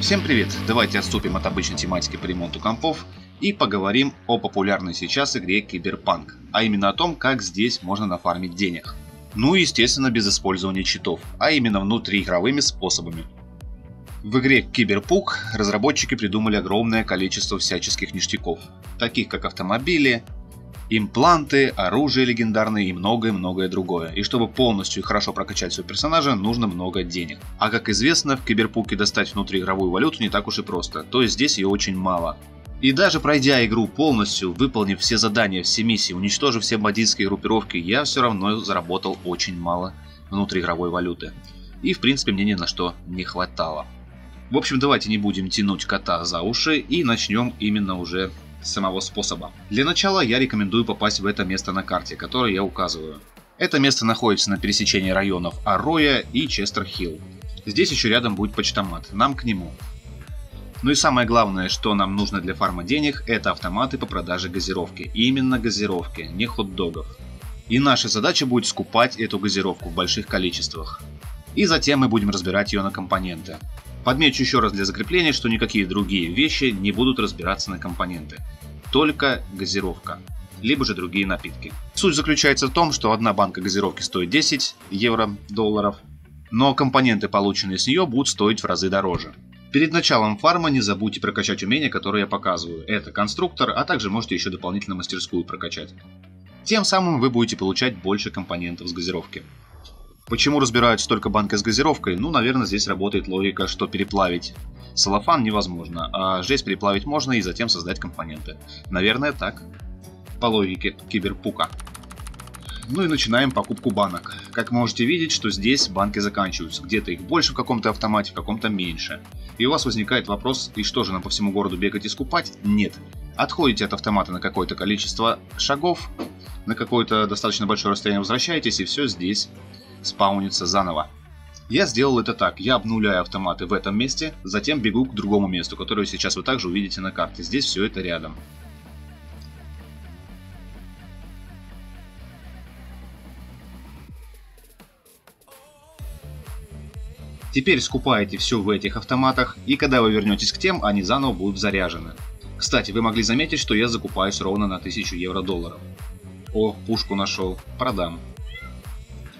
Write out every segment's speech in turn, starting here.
Всем привет! Давайте отступим от обычной тематики по ремонту компов и поговорим о популярной сейчас игре Киберпанк, а именно о том, как здесь можно нафармить денег. Ну и естественно без использования читов, а именно внутриигровыми способами. В игре Киберпук разработчики придумали огромное количество всяческих ништяков, таких как автомобили, импланты, оружие легендарное и многое-многое другое. И чтобы полностью и хорошо прокачать своего персонажа, нужно много денег. А как известно, в Киберпуке достать внутриигровую валюту не так уж и просто, то есть здесь ее очень мало. И даже пройдя игру полностью, выполнив все задания, все миссии, уничтожив все бандитские группировки, я все равно заработал очень мало внутриигровой валюты. И в принципе мне ни на что не хватало. В общем, давайте не будем тянуть кота за уши и начнем именно уже самого способа. Для начала я рекомендую попасть в это место на карте, которое я указываю. Это место находится на пересечении районов Ароя и Честер-Хилл. Здесь еще рядом будет почтомат, нам к нему. Ну и самое главное, что нам нужно для фарма денег, это автоматы по продаже газировки. Именно газировки, не хот-догов. И наша задача будет скупать эту газировку в больших количествах. И затем мы будем разбирать ее на компоненты. Подмечу еще раз для закрепления, что никакие другие вещи не будут разбираться на компоненты. Только газировка, либо же другие напитки. Суть заключается в том, что одна банка газировки стоит 10 евро, долларов, но компоненты, полученные с нее, будут стоить в разы дороже. Перед началом фарма не забудьте прокачать умения, которые я показываю. Это конструктор, а также можете еще дополнительно мастерскую прокачать. Тем самым вы будете получать больше компонентов с газировки. Почему разбирают столько банка с газировкой? Ну, наверное, здесь работает логика, что переплавить целлофан невозможно, а жесть переплавить можно и затем создать компоненты. Наверное, так. По логике киберпука. Ну и начинаем покупку банок. Как можете видеть, что здесь банки заканчиваются. Где-то их больше в каком-то автомате, в каком-то меньше. И у вас возникает вопрос, и что же нам по всему городу бегать и скупать? Нет. Отходите от автомата на какое-то количество шагов, на какое-то достаточно большое расстояние возвращаетесь, и все здесь спаунится заново. Я сделал это так. Я обнуляю автоматы в этом месте, затем бегу к другому месту, которое сейчас вы также увидите на карте. Здесь все это рядом. Теперь скупаете все в этих автоматах, и когда вы вернетесь к тем, они заново будут заряжены. Кстати, вы могли заметить, что я закупаюсь ровно на 1000 евро-долларов. О, пушку нашел. Продам.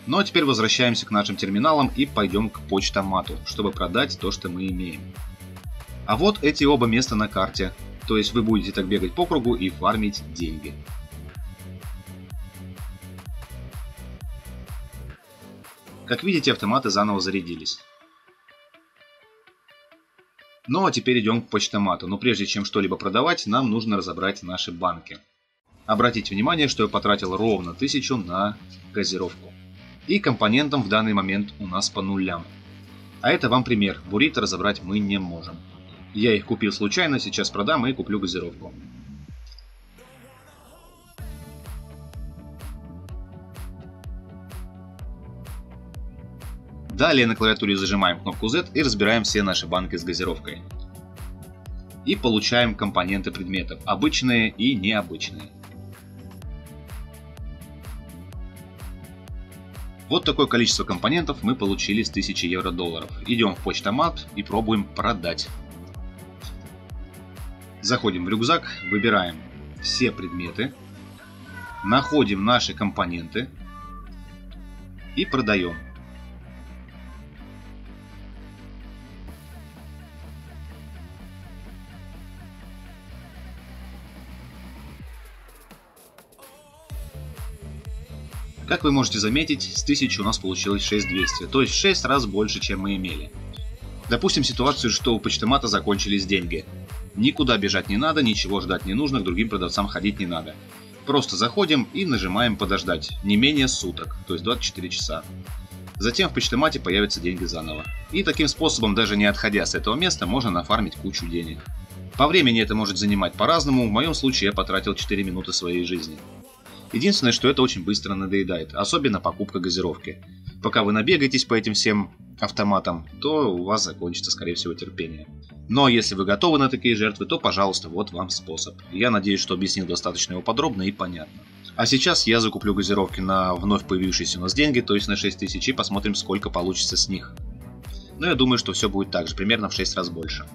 Ну а теперь возвращаемся к нашим терминалам и пойдем к почтомату, чтобы продать то, что мы имеем. А вот эти оба места на карте, то есть вы будете так бегать по кругу и фармить деньги. Как видите, автоматы заново зарядились. Ну а теперь идем к почтомату, но прежде чем что-либо продавать, нам нужно разобрать наши банки. Обратите внимание, что я потратил ровно 1000 на газировку и компонентам в данный момент у нас по нулям. А это вам пример, буррито разобрать мы не можем. Я их купил случайно, сейчас продам и куплю газировку. Далее на клавиатуре зажимаем кнопку Z и разбираем все наши банки с газировкой. И получаем компоненты предметов, обычные и необычные. Вот такое количество компонентов мы получили с 1000 евро-долларов. Идем в почтомат и пробуем продать. Заходим в рюкзак, выбираем все предметы, находим наши компоненты и продаем. Как вы можете заметить, с 1000 у нас получилось 6200, то есть в 6 раз больше, чем мы имели. Допустим ситуацию, что у почтомата закончились деньги. Никуда бежать не надо, ничего ждать не нужно, к другим продавцам ходить не надо. Просто заходим и нажимаем подождать, не менее суток, то есть 24 часа. Затем в почтомате появятся деньги заново. И таким способом, даже не отходя с этого места, можно нафармить кучу денег. По времени это может занимать по-разному, в моем случае я потратил 4 минуты своей жизни. Единственное, что это очень быстро надоедает, особенно покупка газировки. Пока вы набегаетесь по этим всем автоматам, то у вас закончится, скорее всего, терпение. Но если вы готовы на такие жертвы, то, пожалуйста, вот вам способ. Я надеюсь, что объяснил достаточно его подробно и понятно. А сейчас я закуплю газировки на вновь появившиеся у нас деньги, то есть на 6000, и посмотрим, сколько получится с них. Но я думаю, что все будет так же, примерно в 6 раз больше.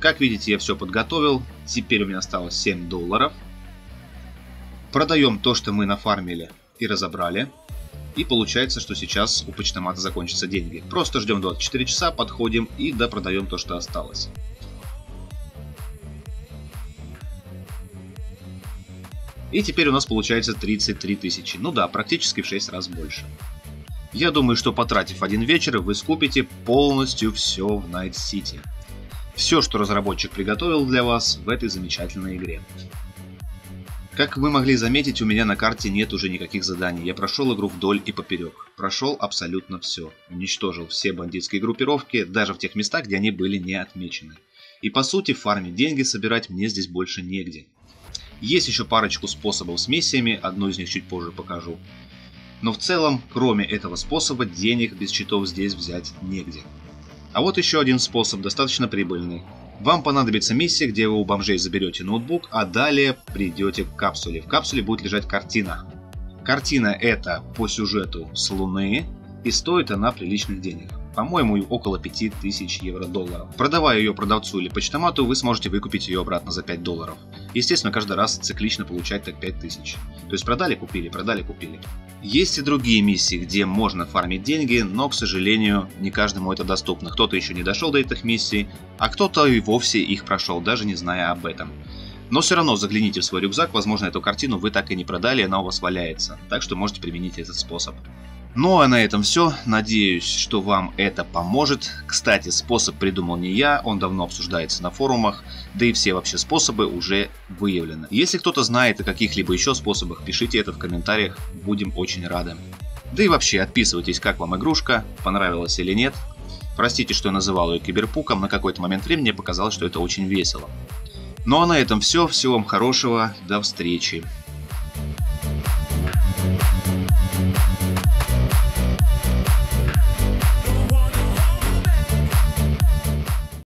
Как видите, я все подготовил. Теперь у меня осталось 7 долларов. Продаем то, что мы нафармили и разобрали. И получается, что сейчас у почтомата закончатся деньги. Просто ждем 24 часа, подходим и допродаем то, что осталось. И теперь у нас получается 33 тысячи. Ну да, практически в 6 раз больше. Я думаю, что потратив один вечер, вы скупите полностью все в City все, что разработчик приготовил для вас в этой замечательной игре. Как вы могли заметить, у меня на карте нет уже никаких заданий. Я прошел игру вдоль и поперек. Прошел абсолютно все. Уничтожил все бандитские группировки, даже в тех местах, где они были не отмечены. И по сути, фармить деньги собирать мне здесь больше негде. Есть еще парочку способов с миссиями, одну из них чуть позже покажу. Но в целом, кроме этого способа, денег без читов здесь взять негде. А вот еще один способ, достаточно прибыльный. Вам понадобится миссия, где вы у бомжей заберете ноутбук, а далее придете к капсуле. В капсуле будет лежать картина. Картина это по сюжету с Луны, и стоит она приличных денег по-моему, около 5000 евро-долларов. Продавая ее продавцу или почтомату, вы сможете выкупить ее обратно за 5 долларов. Естественно, каждый раз циклично получать так 5000. То есть продали, купили, продали, купили. Есть и другие миссии, где можно фармить деньги, но, к сожалению, не каждому это доступно. Кто-то еще не дошел до этих миссий, а кто-то и вовсе их прошел, даже не зная об этом. Но все равно загляните в свой рюкзак, возможно, эту картину вы так и не продали, она у вас валяется. Так что можете применить этот способ. Ну а на этом все. Надеюсь, что вам это поможет. Кстати, способ придумал не я, он давно обсуждается на форумах, да и все вообще способы уже выявлены. Если кто-то знает о каких-либо еще способах, пишите это в комментариях, будем очень рады. Да и вообще, отписывайтесь, как вам игрушка, понравилась или нет. Простите, что я называл ее киберпуком, на какой-то момент времени показалось, что это очень весело. Ну а на этом все, всего вам хорошего, до встречи.